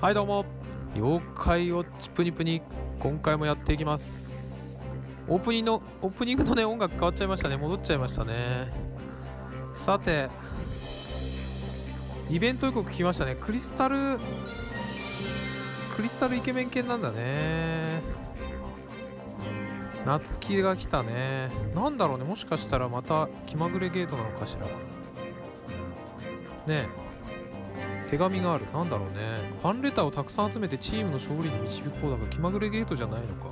はいどうも。妖怪ウォッチプニプニ今回もやっていきます。オープニングのオープニングのね音楽変わっちゃいましたね。戻っちゃいましたね。さてイベント予告来ましたね。クリスタルクリスタルイケメン犬なんだね。夏希が来たね。なんだろうね。もしかしたらまた気まぐれゲートなのかしら。ねえ。手紙がある。なんだろうね。ファンレターをたくさん集めてチームの勝利に導こうだが気まぐれゲートじゃないのか。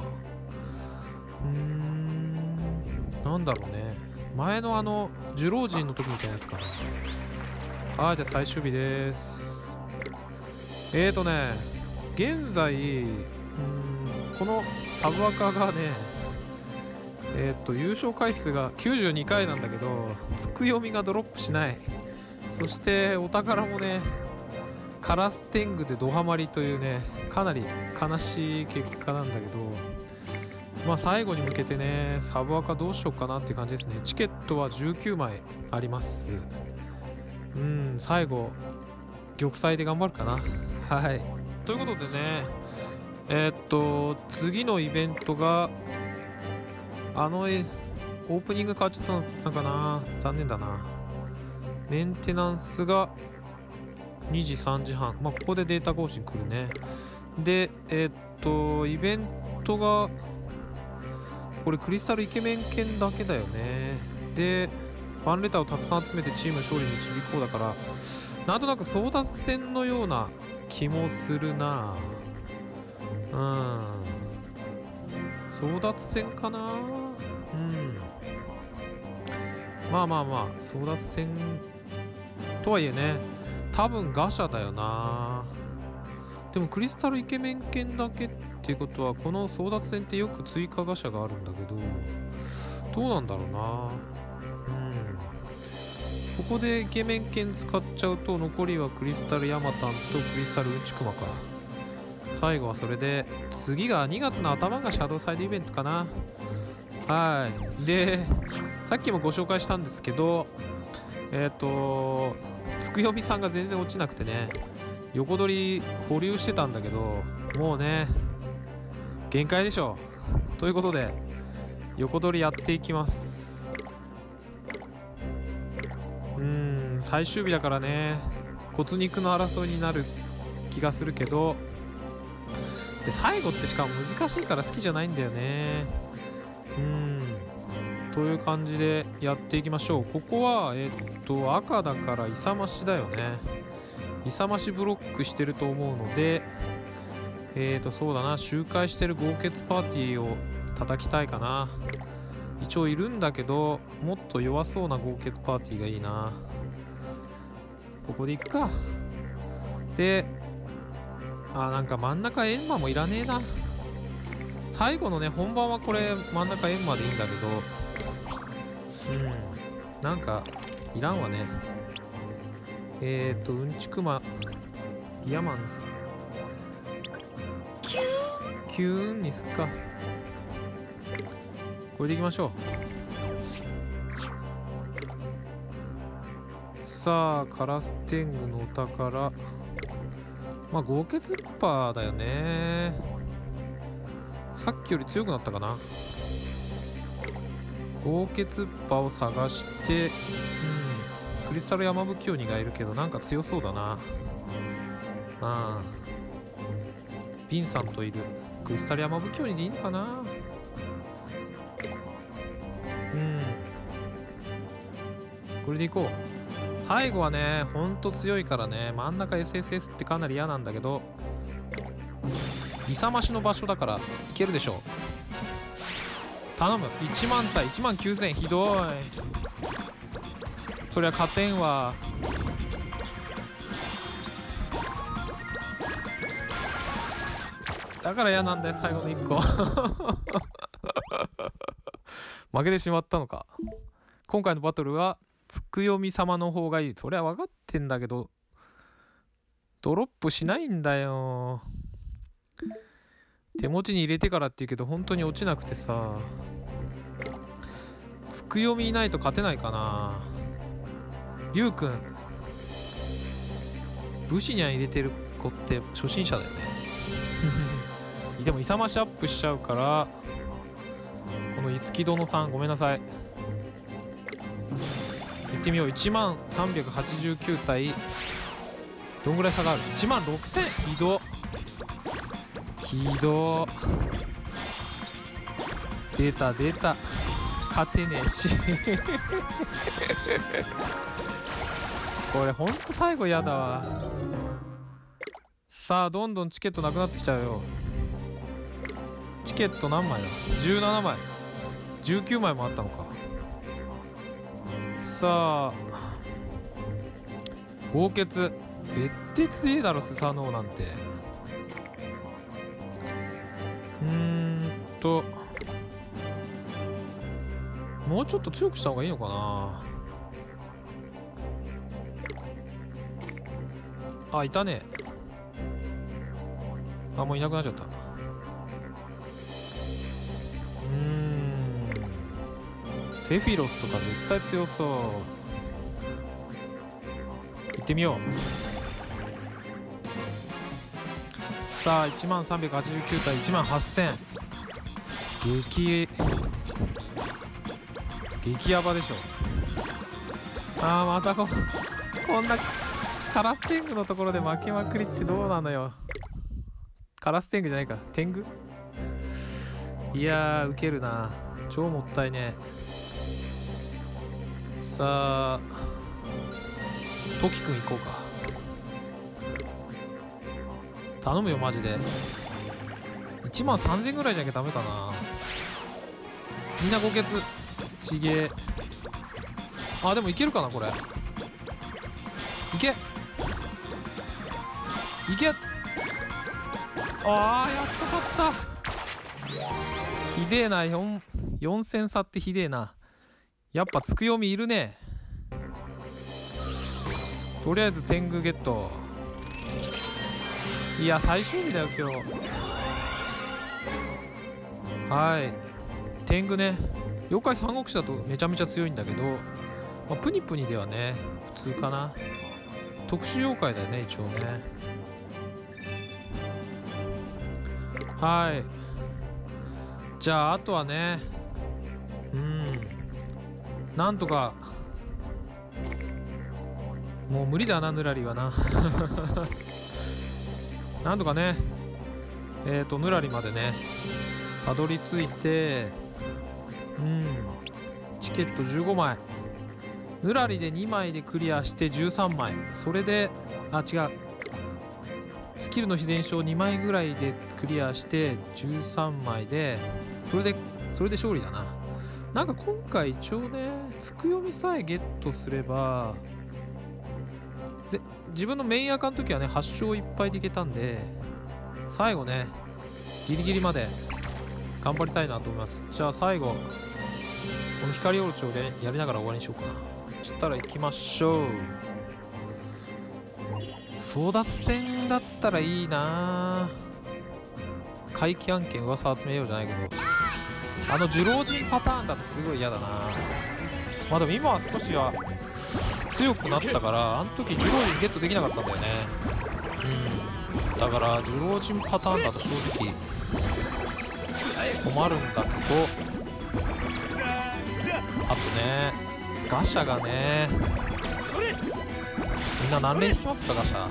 うーん。なんだろうね。前のあの呪老人の時みたいなやつかな。はいじゃあ最終日です。えーとね現在うんこのサブアカがねえー、っと優勝回数が92回なんだけどつく読みがドロップしない。そしてお宝もねカラス天狗でドハマりというねかなり悲しい結果なんだけどまあ最後に向けてねサブアカどうしようかなっていう感じですね。チケットは19枚あります。うん最後玉砕で頑張るかな。はい。ということでねえー、っと次のイベントがあのオープニング変わっちゃったのかな？残念だな。メンテナンスが2時3時半。まあここでデータ更新来るね。でえー、っとイベントがこれクリスタルイケメン犬だけだよね。でファンレターをたくさん集めてチーム勝利に導こうだからなんとなく争奪戦のような気もするな。うん。争奪戦かな？うん。まあまあまあ争奪戦とはいえね。多分ガシャだよな。でもクリスタルイケメン犬だけっていうことはこの争奪戦ってよく追加ガシャがあるんだけどどうなんだろうな。うん。ここでイケメン犬使っちゃうと残りはクリスタルヤマタンとクリスタルうんちくまか最後はそれで次が2月の頭がシャドウサイドイベントかな。はい。でさっきもご紹介したんですけどえっ、ー、とつくよみさんが全然落ちなくてね。横取り保留してたんだけどもうね限界でしょ。ということで横取りやっていきます。うん最終日だからね骨肉の争いになる気がするけどで最後ってしかも難しいから好きじゃないんだよね。うん。という感じでやっていきましょう。ここはえっと赤だから勇ましだよね。勇ましブロックしてると思うのでえっとそうだな。周回してる豪傑パーティーを叩きたいかな。一応いるんだけどもっと弱そうな豪傑パーティーがいいな。ここでいっか。であなんか真ん中エンマもいらねえな。最後のね本番はこれ真ん中エンマでいいんだけど。うん。なんかいらんわね。えっ、とうんちくまギアマンですキューン？にすっか。これでいきましょう。さあカラス天狗のお宝。まあ豪傑ッパーだよね。さっきより強くなったかな。豪傑パを探して、うん、クリスタル山吹鬼がいるけどなんか強そうだな。ああ。ビンさんといる。クリスタル山吹鬼でいいのかな。うん。これでいこう。最後はねほんと強いからね真ん中 SSS ってかなり嫌なんだけど勇ましの場所だからいけるでしょう。頼む。1万対1万9000ひどい。そりゃ勝てんわ。だから嫌なんだよ最後の1個。負けてしまったのか。今回のバトルはつくよみ様の方がいい。そりゃ分かってんだけどドロップしないんだよ。手持ちに入れてからって言うけど本当に落ちなくてさ。つくよみいないと勝てないかな。りゅうくん武士には入れてる子って初心者だよね。でも勇ましアップしちゃうからこの五木殿さんごめんなさい。行ってみよう。1万389体どんぐらい差がある？1万6000ひどひど出た出た。勝てねえし。これほんと最後嫌だわ。さあどんどんチケットなくなってきちゃうよ。チケット何枚だ？17枚。19枚もあったのか。さあ豪傑。絶対強えだろスサノオなんて。ともうちょっと強くした方がいいのかな。あいたね。あもういなくなっちゃった。うん。セフィロスとか絶対強そう。行ってみよう。さあ1万389対1万8000激激ヤバでしょ。あーまたここんなカラス天狗のところで負けまくりってどうなのよ。カラス天狗じゃないか。天狗？いやーウケるな。超もったいね。さあトキくん行こうか。頼むよマジで。1万3000ぐらいじゃなきゃダメかな。みんな墓穴ちげえ。あでもいけるかなこれ。いけ。いけ。あーやっと勝った。ひでえな。4 4000差ってひでえな。やっぱつくよみいるね。とりあえず天狗ゲット。いや最終日だよ今日。はい。天狗ね。妖怪三国志だとめちゃめちゃ強いんだけど、まあ、プニプニではね普通かな。特殊妖怪だよね一応ね。はい。じゃああとはねうん。なんとかもう無理だなぬらりはな。なんとかねえっ、ー、とぬらりまでねたどり着いてうんチケット15枚。ぬらりで2枚でクリアして13枚。それであ違う。スキルの秘伝書を2枚ぐらいでクリアして13枚でそれでそれで勝利だな。なんか今回一応ねつくよみさえゲットすればぜ自分のメインアカの時はね8勝1敗でいけたんで最後ねギリギリまで頑張りたいなと思います。じゃあ最後この光オルチをでやりながら終わりにしようかな。そしたら行きましょう。争奪戦だったらいいな。怪奇案件噂集めようじゃないけど。あの呪老人パターンだとすごい嫌だな。まあでも今は少しは強くなったからあの時呪老人ゲットできなかったんだよね。うん。だから呪老人パターンだと正直困るんだけど。あとねガシャがね。みんな何連引きますかガシャ。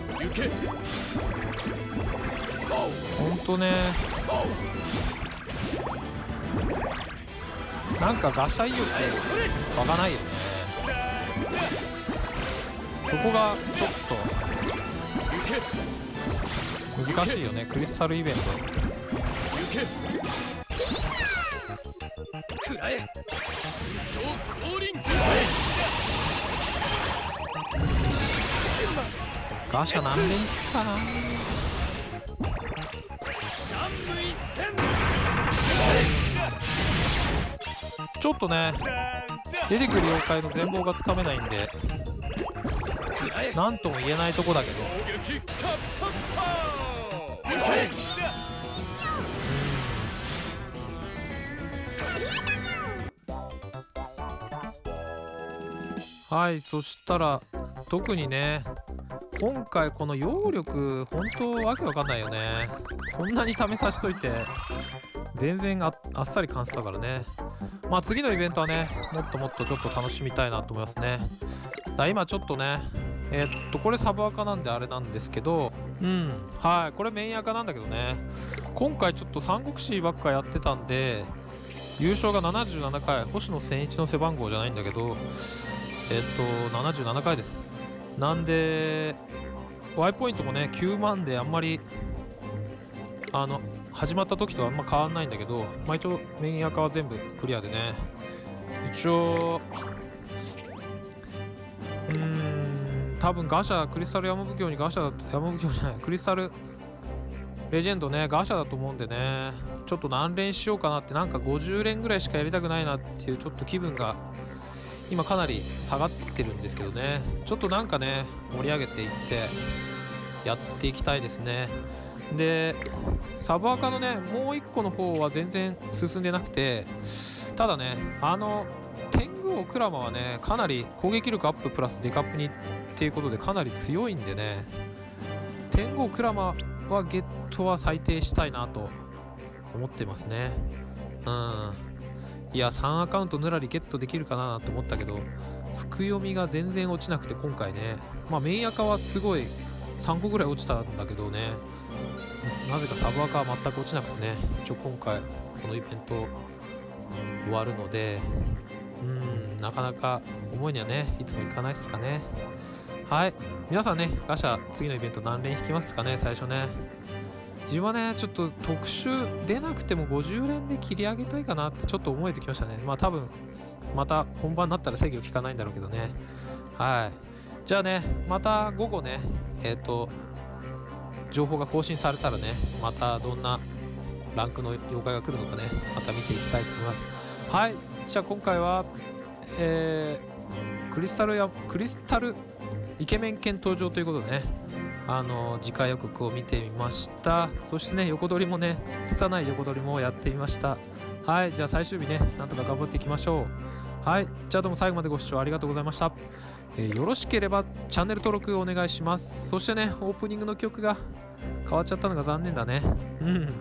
ほんとね。なんかガシャいいよってわかないよね。そこがちょっと難しいよねクリスタルイベント。ガシャ何連かなちょっとね出てくる妖怪の全貌がつかめないんで何とも言えないとこだけどはいそしたら特にね今回この揚力本当わけわかんないよね。こんなに試さしといて全然あっさり完成だからね。まあ次のイベントはねもっともっとちょっと楽しみたいなと思いますね。だ今ちょっとねえー、っとこれサブアカなんであれなんですけどうんはいこれメインアカなんだけどね。今回ちょっと三国志ばっかやってたんで優勝が77回星野千一の背番号じゃないんだけどえっと77回です。なんで Y ポイントもね9万であんまりあの始まった時とあんま変わんないんだけど、まあ、一応メインアカは全部クリアでね。一応うーん多分ガシャクリスタル山奉行にガシャだと山奉行じゃないクリスタルレジェンドねガシャだと思うんでねちょっと何連しようかなってなんか50連ぐらいしかやりたくないなっていうちょっと気分が今かなり下がってるんですけどね。ちょっとなんかね盛り上げていってやっていきたいですね。でサブアカのねもう1個の方は全然進んでなくてただねあの天狗王クラマはねかなり攻撃力アッププラスデカップにっていうことでかなり強いんでね天狗王クラマはゲットは最低したいなと思ってますね。うん。いや3アカウントぬらりゲットできるかなと思ったけどつく読みが全然落ちなくて今回ね。まあメインアカはすごい3個ぐらい落ちたんだけどね。なぜかサブアカは全く落ちなくてね。一応今回このイベント終わるのでうんなかなか思いにはねいつもいかないですかね。はい。皆さんねガシャ次のイベント何連引きますかね最初ね。自分はねちょっと特殊出なくても50連で切り上げたいかなってちょっと思えてきましたね。まあ多分また本番になったら制御効かないんだろうけどね。はい。じゃあねまた午後ねえっ、ー、と情報が更新されたらねまたどんなランクの妖怪が来るのかねまた見ていきたいと思います。はい。じゃあ今回はえー、クリスタルやクリスタルイケメン犬登場ということでねあの次回予告を見てみました。そしてね横取りもね拙い横取りもやってみました。はいじゃあ最終日ねなんとか頑張っていきましょう。はいじゃあどうも最後までご視聴ありがとうございました。えー、よろしければチャンネル登録お願いします。そしてねオープニングの曲が変わっちゃったのが残念だね。うん。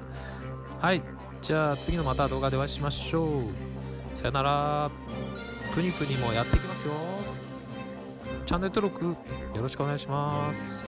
はいじゃあ次のまた動画でお会いしましょう。さよなら。プニプニもやっていきますよ。チャンネル登録よろしくお願いします。